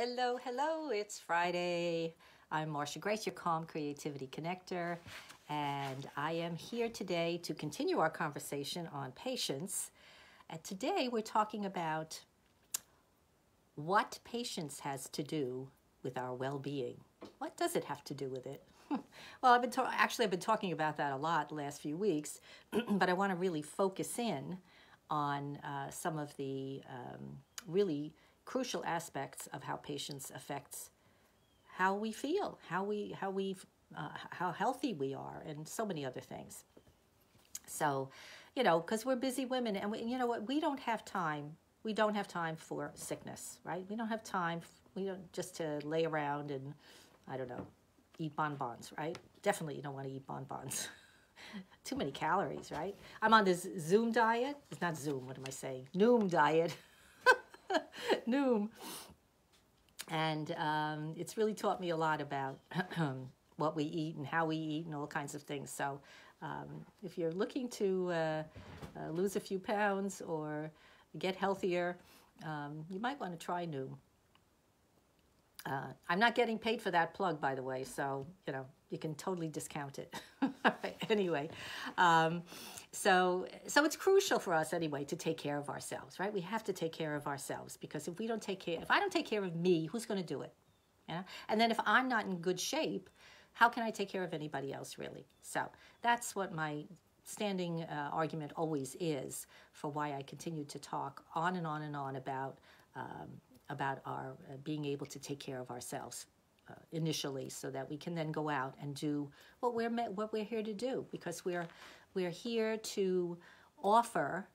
Hello, hello, it's Friday. I'm Marcia Grace, your Calm Creativity Connector, and I am here today to continue our conversation on patience. And today we're talking about what patience has to do with our well being. What does it have to do with it? well, I've been actually I've been talking about that a lot the last few weeks, but I want to really focus in on uh, some of the um, really crucial aspects of how patience affects how we feel, how we how we uh, how healthy we are, and so many other things. So, you know, because we're busy women, and we, you know what, we don't have time. We don't have time for sickness, right? We don't have time. We don't just to lay around and I don't know, eat bonbons, right? Definitely, you don't want to eat bonbons. Too many calories, right? I'm on this Zoom diet. It's not Zoom. What am I saying? Noom diet. Noom. And um, it's really taught me a lot about what we eat and how we eat and all kinds of things. So um, if you're looking to uh, uh, lose a few pounds or get healthier, um, you might want to try Noom. Uh, I'm not getting paid for that plug, by the way, so you know you can totally discount it. anyway, um, so so it's crucial for us anyway to take care of ourselves, right? We have to take care of ourselves because if we don't take care, if I don't take care of me, who's going to do it? Yeah, and then if I'm not in good shape, how can I take care of anybody else really? So that's what my standing uh, argument always is for why I continue to talk on and on and on about um, about our uh, being able to take care of ourselves uh, initially so that we can then go out and do what we're met, what we're here to do because we're we're here to offer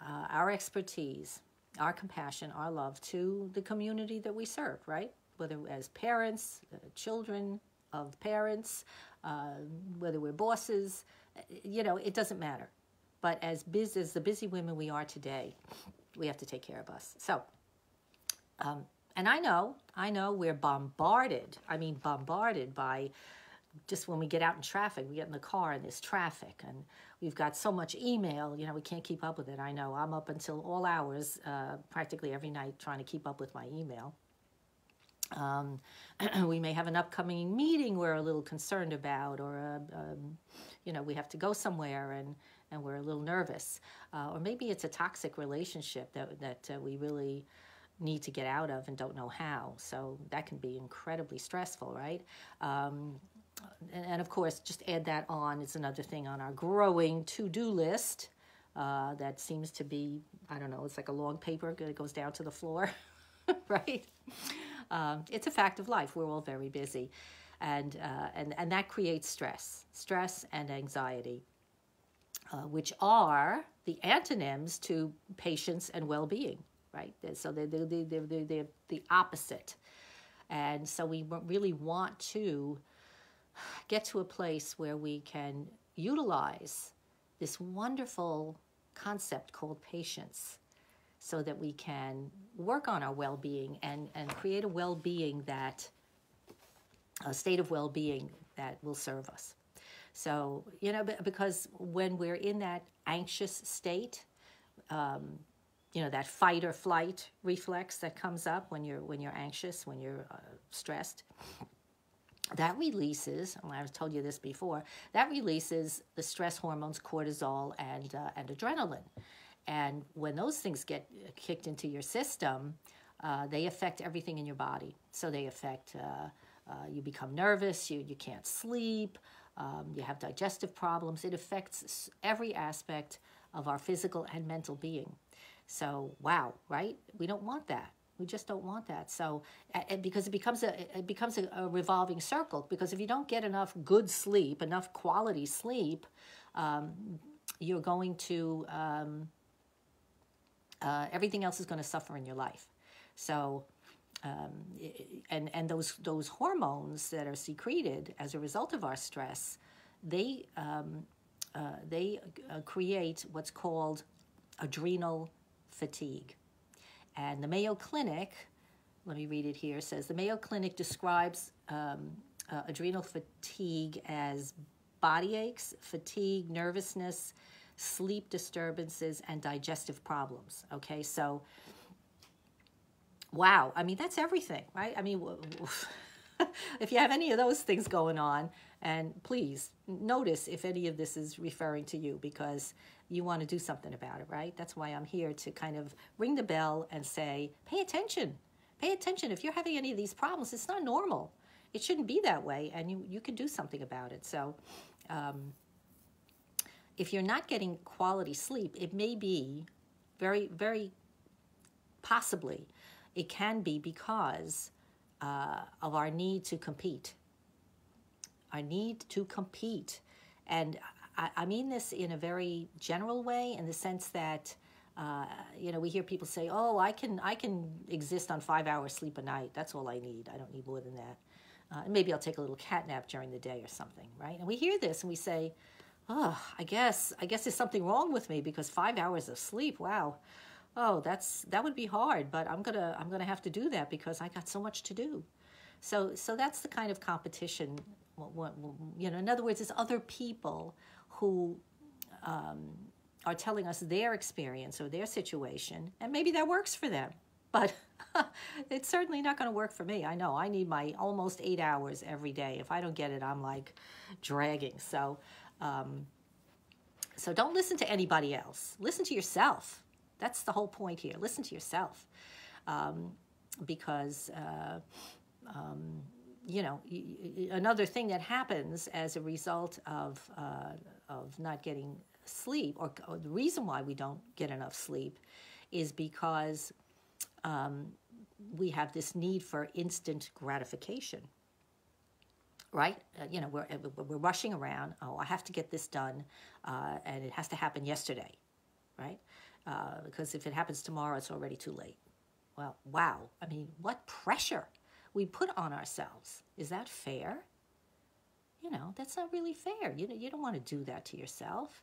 uh, our expertise our compassion our love to the community that we serve right? Whether as parents uh, children of parents uh, whether we're bosses uh, you know it doesn't matter. But as busy as the busy women we are today we have to take care of us. So um, and I know, I know we're bombarded. I mean, bombarded by just when we get out in traffic, we get in the car and there's traffic, and we've got so much email, you know, we can't keep up with it. I know I'm up until all hours, uh, practically every night, trying to keep up with my email. Um, we may have an upcoming meeting we're a little concerned about, or a, um, you know, we have to go somewhere and and we're a little nervous, uh, or maybe it's a toxic relationship that that uh, we really need to get out of and don't know how. So that can be incredibly stressful, right? Um, and, and, of course, just add that on is another thing on our growing to do list uh, that seems to be, I don't know, it's like a long paper that goes down to the floor, right? Um, it's a fact of life. We're all very busy. And, uh, and, and that creates stress, stress and anxiety, uh, which are the antonyms to patience and well being right? So they're, they're, they're, they're, they're the opposite. And so we really want to get to a place where we can utilize this wonderful concept called patience so that we can work on our well-being and, and create a well-being that a state of well-being that will serve us so you know because when we're in that anxious state um, you know that fight or flight reflex that comes up when you're when you're anxious when you're uh, stressed. That releases and i've told you this before that releases the stress hormones cortisol and uh, and adrenaline. And when those things get kicked into your system uh, they affect everything in your body. So they affect uh, uh, you become nervous you, you can't sleep um, you have digestive problems. It affects every aspect of our physical and mental being so, wow, right? We don't want that. We just don't want that. So, because it becomes a it becomes a, a revolving circle. Because if you don't get enough good sleep, enough quality sleep, um, you're going to um, uh, everything else is going to suffer in your life. So, um, and and those those hormones that are secreted as a result of our stress, they um, uh, they uh, create what's called adrenal fatigue. And the Mayo Clinic, let me read it here, says the Mayo Clinic describes um, uh, adrenal fatigue as body aches, fatigue, nervousness, sleep disturbances, and digestive problems. Okay, so wow, I mean, that's everything, right? I mean, if you have any of those things going on, and please notice if any of this is referring to you because you want to do something about it, right? That's why I'm here to kind of ring the bell and say, pay attention. Pay attention. If you're having any of these problems, it's not normal. It shouldn't be that way, and you, you can do something about it. So, um, if you're not getting quality sleep, it may be very, very possibly, it can be because uh, of our need to compete. Our need to compete. And I, I mean this in a very general way, in the sense that. Uh, you know, we hear people say, "Oh, I can, I can exist on five hours sleep a night. That's all I need. I don't need more than that. Uh, and maybe I'll take a little cat nap during the day or something, right?" And we hear this and we say, "Oh, I guess, I guess there's something wrong with me because five hours of sleep. Wow, oh that's that would be hard but i'm gonna i'm gonna have to do that because i got so much to do so so that's the kind of competition you know in other words it's other people who um, are telling us their experience or their situation and maybe that works for them. But it's certainly not going to work for me. I know i need my almost eight hours every day. If i don't get it i'm like dragging. So um, so don't listen to anybody else. Listen to yourself. That's the whole point here. Listen to yourself. Um, because, uh, um, you know, another thing that happens as a result of, uh, of not getting sleep, or, or, the reason why we don't get enough sleep, is because um, we have this need for instant gratification right? Uh, you know, we're, we're rushing around. Oh, I have to get this done, uh, and it has to happen yesterday, right? uh, because if it happens tomorrow, it's already too late. Well, wow. I mean, what pressure we put on ourselves. Is that fair? You know, that's not really fair. You, know, you don't want to do that to yourself.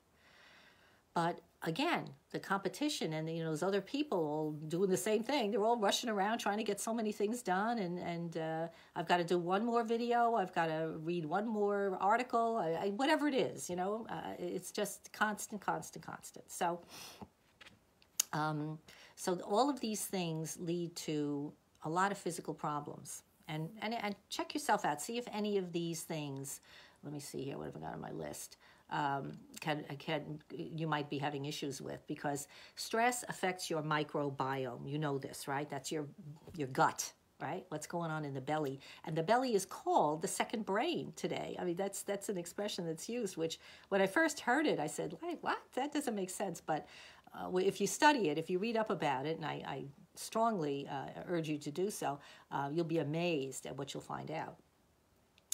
But again, the competition and you know those other people all doing the same thing. They're all rushing around trying to get so many things done, and and uh, I've got to do one more video. I've got to read one more article. I, I, whatever it is, you know, uh, it's just constant, constant, constant. So um, so all of these things lead to a lot of physical problems. And, and, and check yourself out. See if any of these things, let me see here, what have I got on my list, um, can, can, you might be having issues with because stress affects your microbiome. You know this, right? That's your, your gut, right? What's going on in the belly. And the belly is called the second brain today. I mean, that's, that's an expression that's used, which when I first heard it, I said, like, what? That doesn't make sense. But uh, if you study it, if you read up about it, and I, I strongly uh, urge you to do so, uh, you'll be amazed at what you'll find out.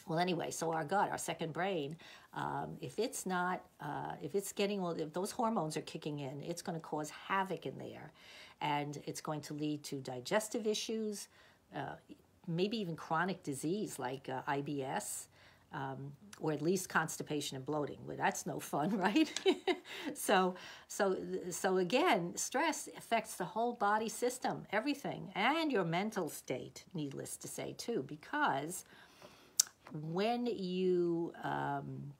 Well, anyway, so our gut, our second brain, um, if it's not, uh, if it's getting, well, if those hormones are kicking in, it's going to cause havoc in there, and it's going to lead to digestive issues, uh, maybe even chronic disease like uh, IBS um, or at least constipation and bloating. Well, that's no fun, right? so, so, so again, stress affects the whole body system, everything, and your mental state. Needless to say, too, because when you um,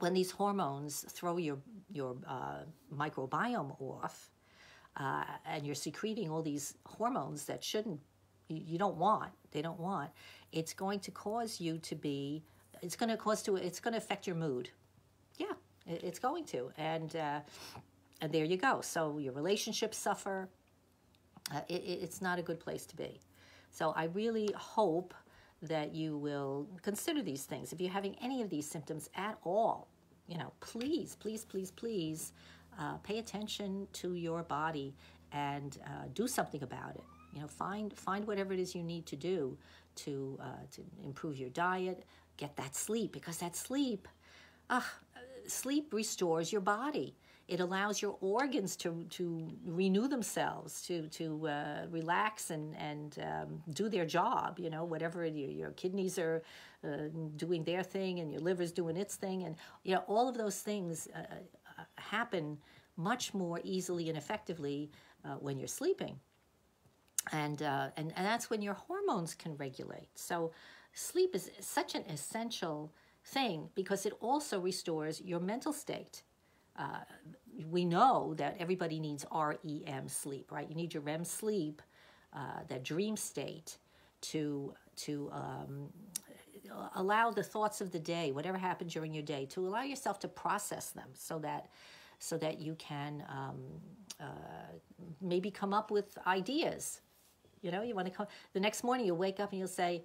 when these hormones throw your your uh, microbiome off, uh, and you're secreting all these hormones that shouldn't you don't want they don't want it's going to cause you to be it's going to cause to it's going to affect your mood. Yeah it's going to and uh, and there you go. So your relationships suffer. Uh, it, it's not a good place to be. So i really hope that you will consider these things. If you're having any of these symptoms at all you know please please please please uh, pay attention to your body and uh, do something about it you know find find whatever it is you need to do to, uh, to improve your diet, get that sleep, because that sleep, uh, sleep restores your body. It allows your organs to, to renew themselves, to, to uh, relax and, and um, do their job, you know, whatever your, your kidneys are uh, doing their thing and your liver's doing its thing. And, you know, all of those things uh, uh, happen much more easily and effectively uh, when you're sleeping and, uh, and and that's when your hormones can regulate. So sleep is such an essential thing because it also restores your mental state. Uh, we know that everybody needs REM sleep, right? You need your REM sleep uh, that dream state to to um, allow the thoughts of the day, whatever happened during your day, to allow yourself to process them so that so that you can um, uh, maybe come up with ideas. You know, you want to come the next morning. You'll wake up and you'll say,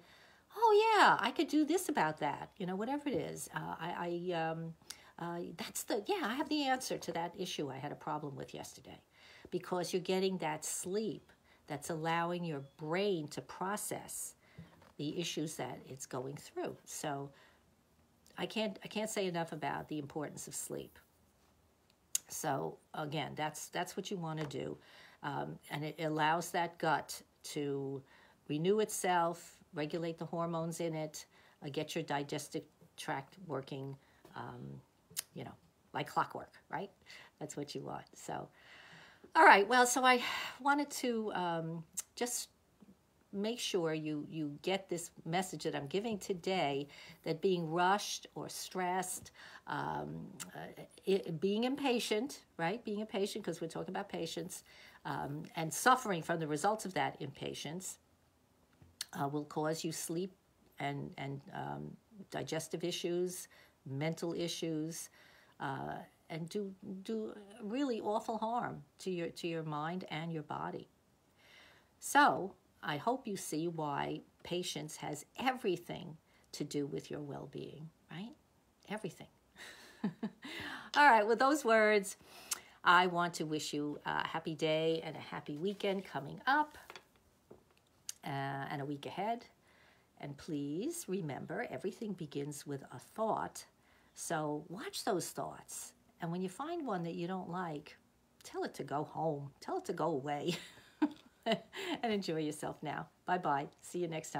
"Oh yeah, I could do this about that." You know, whatever it is. Uh, I, I um, uh, that's the yeah. I have the answer to that issue I had a problem with yesterday, because you're getting that sleep that's allowing your brain to process the issues that it's going through. So I can't I can't say enough about the importance of sleep. So again, that's that's what you want to do, um, and it allows that gut to renew itself, regulate the hormones in it, uh, get your digestive tract working, um, you know, like clockwork, right? That's what you want. So, all right. Well, so I wanted to um, just make sure you you get this message that I'm giving today that being rushed or stressed, um, uh, it, being impatient, right? Being impatient because we're talking about patience, um, and suffering from the results of that impatience uh, will cause you sleep and and um, digestive issues, mental issues. Uh, and do do really awful harm to your to your mind and your body. So I hope you see why patience has everything to do with your well being, right? Everything. All right, with those words, I want to wish you a happy day and a happy weekend coming up uh, and a week ahead. And please remember, everything begins with a thought. So watch those thoughts. And when you find one that you don't like, tell it to go home, tell it to go away. and enjoy yourself now. Bye bye. See you next time.